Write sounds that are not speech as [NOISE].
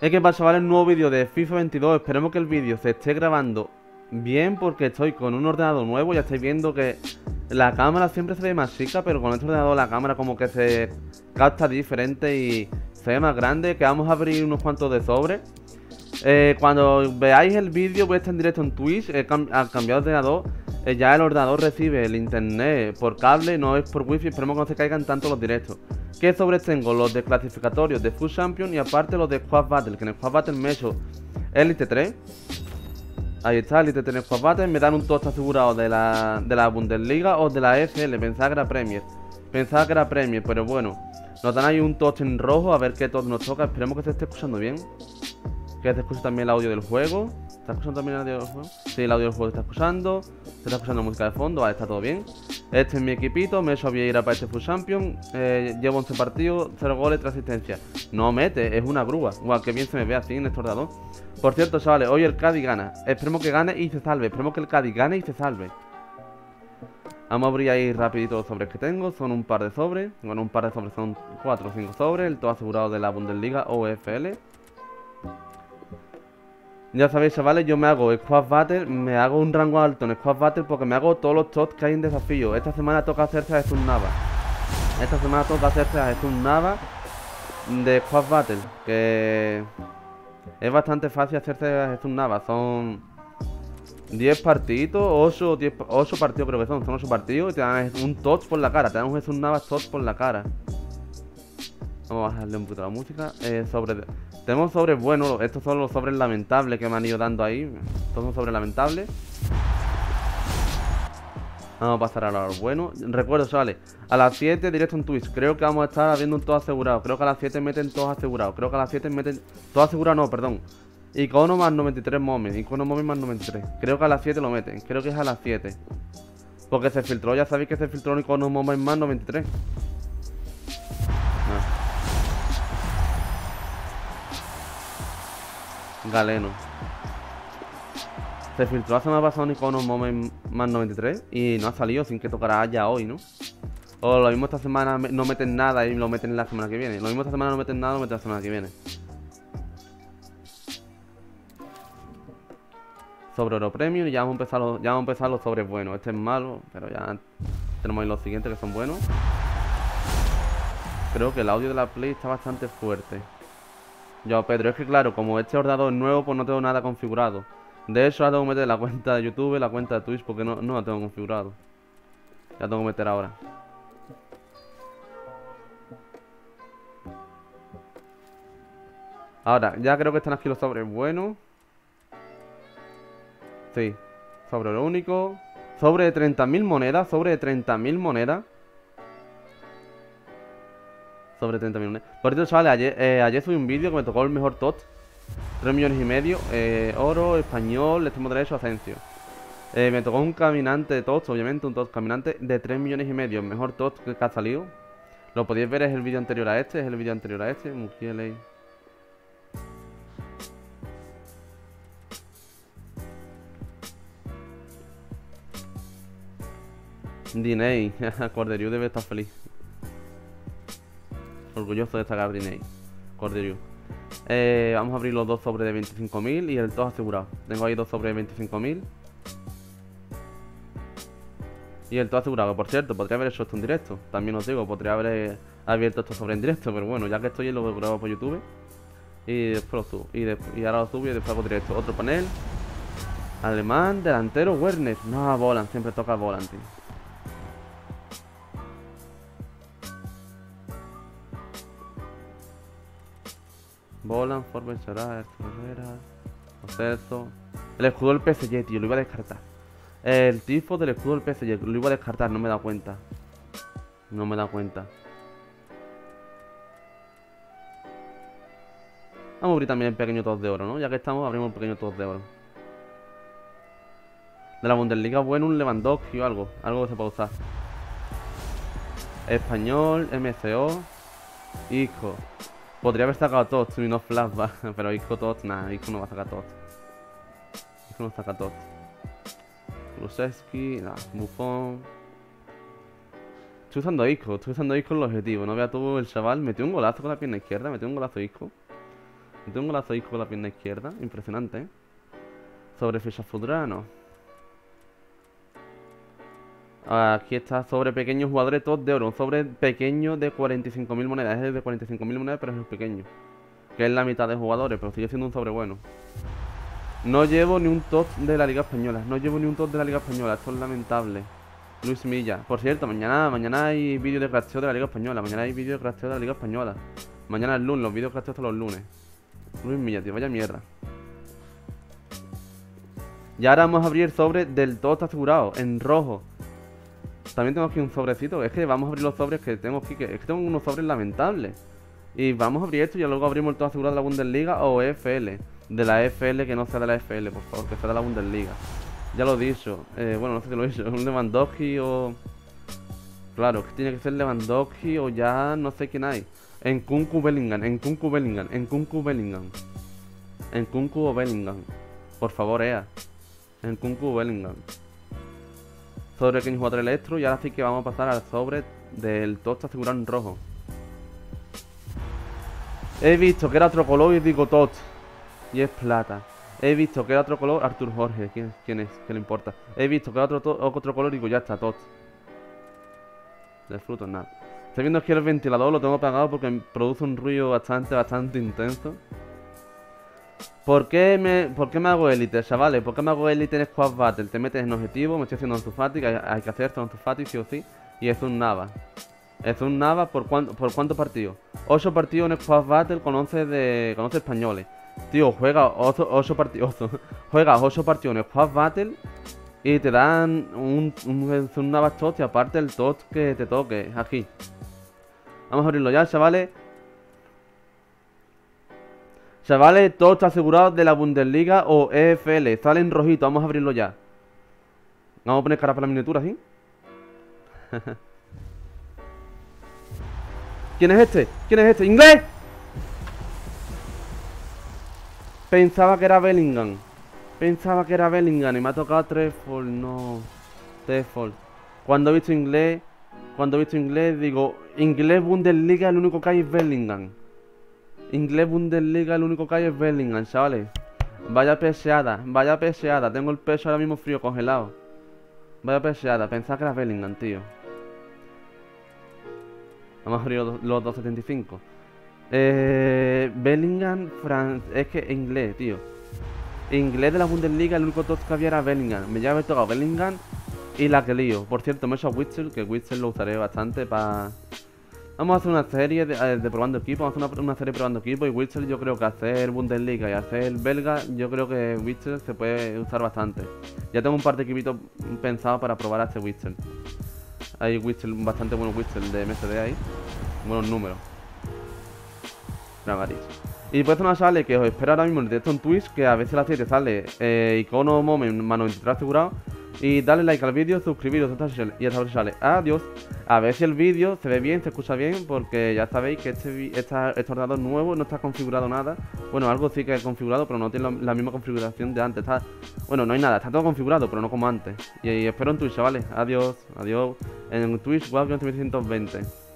Es que pasa, ¿vale? El nuevo vídeo de FIFA 22. Esperemos que el vídeo se esté grabando bien porque estoy con un ordenador nuevo. Ya estáis viendo que la cámara siempre se ve más chica, pero con este ordenador la cámara como que se capta diferente y se ve más grande. Que vamos a abrir unos cuantos de sobre. Eh, cuando veáis el vídeo voy a estar en directo en Twitch. He cambiado de ordenador. Eh, ya el ordenador recibe el internet por cable, no es por wifi. Esperemos que no se caigan tanto los directos. ¿Qué sobres tengo? Los de clasificatorios de Full Champion y aparte los de Squad Battle. Que en el Squad Battle me he hecho Elite 3. Ahí está, Elite 3 Squad Battle. Me dan un toast asegurado de la, de la Bundesliga o de la FL. Pensaba que era Premier. Pensaba que era Premier, pero bueno. Nos dan ahí un toast en rojo. A ver qué toast nos toca. Esperemos que se esté escuchando bien. Que se escuche también el audio del juego. ¿Está escuchando también el audio del juego? Sí, el audio del juego está escuchando. Se está escuchando música de fondo. Vale, está todo bien. Este es mi equipito. Me he ir a para este Full Champion. Eh, llevo 11 partidos, 0 goles, 3 asistencias. No mete, es una grúa. Guau, que bien se me ve así en ordenador. Por cierto, chavales, hoy el Cádiz gana. Esperemos que gane y se salve. Esperemos que el Cádiz gane y se salve. Vamos a abrir ahí rapidito los sobres que tengo. Son un par de sobres. Bueno, un par de sobres son 4 o 5 sobres. El todo asegurado de la Bundesliga o FL. Ya sabéis, chavales, yo me hago Squad Battle, me hago un rango alto en Squad Battle porque me hago todos los tots que hay en desafío. Esta semana toca hacerse a un Nava. Esta semana toca hacerse a un Nava de Squad Battle, que es bastante fácil hacerse a un Nava. Son 10 partidos, 8, 10, 8 partidos creo que son, son 8 partidos y te dan un tots por la cara, te dan un un Nava tots por la cara. Vamos a bajarle un poquito la música. Eh, sobre... Tenemos sobres buenos. Estos son los sobres lamentables que me han ido dando ahí. Estos son sobres lamentables. Vamos a pasar a los buenos. Recuerdo, chavales, a las 7 directo en Twitch. Creo que vamos a estar un todo asegurado. Creo que a las 7 meten todos asegurados. Creo que a las 7 meten. Todo asegurado, no, perdón. Icono más 93 momen. Icono momen más 93. Creo que a las 7 lo meten. Creo que es a las 7. Porque se filtró, ya sabéis que se filtró un icono momen más 93. Galeno. Se filtró hace más pasado un icono Moment más 93 y no ha salido sin que tocará ya hoy, ¿no? O lo mismo esta semana no meten nada y lo meten la semana que viene. Lo mismo esta semana no meten nada, lo meten la semana que viene. Sobre Oro Premium y ya vamos a empezar ya vamos a empezar los sobres buenos. Este es malo, pero ya tenemos ahí los siguientes que son buenos. Creo que el audio de la Play está bastante fuerte. Yo, Pedro, es que claro, como este ordenador es nuevo, pues no tengo nada configurado. De hecho, ahora tengo que meter la cuenta de YouTube, la cuenta de Twitch, porque no, no la tengo configurado. La tengo que meter ahora. Ahora, ya creo que están aquí los sobres buenos. Sí. Sobre lo único. Sobre de 30.000 monedas. Sobre de 30.000 monedas sobre 30 millones. Por cierto, chavales, ayer, eh, ayer subí un vídeo que me tocó el mejor tot. 3 millones y medio. Eh, oro, español, extremo derecho, ascencio. Eh, me tocó un caminante de tots, obviamente, un tot caminante de 3 millones y medio. Mejor tot que ha salido. Lo podéis ver, es el vídeo anterior a este, es el vídeo anterior a este. Mugielei. Diney, [LAUGHS] Corderiu debe estar feliz. Orgulloso de esta Gabrinei. Corderio. Eh, vamos a abrir los dos sobres de 25.000 y el todo asegurado. Tengo ahí dos sobres de 25.000. Y el todo asegurado, por cierto, podría haber hecho esto en directo. También os digo, podría haber abierto esto sobre en directo, pero bueno, ya que estoy, lo grabo por YouTube. Y después lo subo. Y, y ahora lo subo y después hago directo. Otro panel. Alemán, delantero, Werner. No, volan, siempre toca volan. Volan, Forben, Será, Herrera, Proceso. El escudo del PSG, tío, lo iba a descartar. El tifo del escudo del PSG, lo iba a descartar, no me da cuenta. No me da cuenta. Vamos a abrir también el pequeño tos de oro, ¿no? Ya que estamos, abrimos el pequeño tos de oro. De la Bundesliga, bueno, un Lewandowski o algo. Algo que se pueda usar. Español, MCO. Hijo. Podría haber sacado todos y no flashback, [LAUGHS] pero Isco todos, nada, Isco no va a sacar todos. Isco no saca todos. Kulusevski, nada, Buffon. Estoy usando Isco, estoy usando Isco en el objetivo. No vea tú el chaval, metió un golazo con la pierna izquierda, metió un golazo Isco. Tengo un lazo con la pierna izquierda. Impresionante, ¿eh? Sobre ficha fudrano. Aquí está sobre pequeños jugadores todos de oro. Un sobre pequeño de 45.000 monedas. Es de 45.000 monedas, pero es el pequeño. Que es la mitad de jugadores, pero sigue siendo un sobre bueno. No llevo ni un top de la Liga Española. No llevo ni un top de la Liga Española. Esto es lamentable. Luis Milla. Por cierto, mañana, mañana hay vídeo de crasteo de la Liga Española. Mañana hay vídeo de crasteo de la Liga Española. Mañana es lunes. Los vídeos de crasteo son los lunes. Luis Milla, tío. Vaya mierda. Y ahora vamos a abrir el sobre del todo está asegurado. En rojo. También tengo aquí un sobrecito. Es que vamos a abrir los sobres que tengo aquí. es que tengo unos sobres lamentables. Y vamos a abrir esto y luego abrimos el todo asegurado de la Bundesliga o EFL. De la EFL que no sea de la EFL, por favor, que sea de la Bundesliga. Ya lo he dicho. Eh, bueno, no sé qué lo he dicho. Un Lewandowski o... Claro, que tiene que ser Lewandowski o ya no sé quién hay. En Kunku Bellingham, en Kunku Bellingham, en Kunku Bellingham. En Kunku o Bellingham. Por favor, Ea. En Kunku Bellingham sobre que jugador electro y ahora sí que vamos a pasar al sobre del Toast asegurado en rojo. He visto que era otro color y digo Tot. Y es plata. He visto que era otro color, Artur Jorge, ¿quién, es? ¿Qué le importa? He visto que era otro, otro color y digo ya está, Tot. De frutos nada. Estoy viendo aquí el ventilador, lo tengo apagado porque produce un ruido bastante, bastante intenso. ¿Por qué, me, ¿Por qué me hago élite, chavales? ¿Por qué me hago élite en Squad Battle? Te metes en objetivo, me estoy haciendo Anzufati, hay, hay que hacer esto Anzufati sí o sí. Y es un Nava. Es un Nava por, cuánto, por cuántos partidos. 8 partidos en Squad Battle con 11, de, con 11 españoles. Tío, juega 8, partidos. [LAUGHS] Juegas 8 partidos en Squad Battle y te dan un, un, un Nava y aparte el tot que te toque aquí. Vamos a abrirlo ya, chavales. Chavales, todo está asegurado de la Bundesliga o EFL. Sale en rojito, vamos a abrirlo ya. Vamos a poner cara para la miniatura, ¿sí? [LAUGHS] ¿Quién es este? ¿Quién es este? ¡Inglés! Pensaba que era Bellingham. Pensaba que era Bellingham y me ha tocado Trefol. No. Trefol. Cuando he visto inglés, cuando he visto inglés, digo, inglés Bundesliga, el único que hay es Bellingham. Inglés Bundesliga, el único que hay es Bellingham, chavales. Vaya peseada, vaya peseada. Tengo el peso ahora mismo frío, congelado. Vaya peseada, pensaba que era Bellingham, tío. Vamos a abrir los, 275. Eh, Bellingham, France. Es que inglés, tío. Inglés de la Bundesliga, el único top que había era Bellingham. Me lleva tocado Bellingham y la que lío. Por cierto, me he hecho a Witzel, que Witzel lo usaré bastante para Vamos a hacer una serie eh, de, probando equipo, vamos a hacer una, serie probando equipo y Witcher yo creo que hacer Bundesliga y hacer belga, yo creo que Witcher se puede usar bastante. Ya tengo un par de equipitos pensados para probar a este Witcher. Hay Witcher, bastante buenos Witcher de MSD ahí, buenos números. Y por eso no sale que os espero ahora mismo en directo en Twitch, que a veces a las 7 sale eh, icono moment mano 93 asegurado y dale like al vídeo, suscribiros y hasta si sale. Adiós. A ver si el vídeo se ve bien, se escucha bien, porque ya sabéis que este, este ordenador nuevo no está configurado nada. Bueno, algo sí que es configurado, pero no tiene la, misma configuración de antes. Está, bueno, no hay nada, está todo configurado, pero no como antes. Y, espero en Twitch, ¿vale? Adiós, adiós. En Twitch, Walker 320.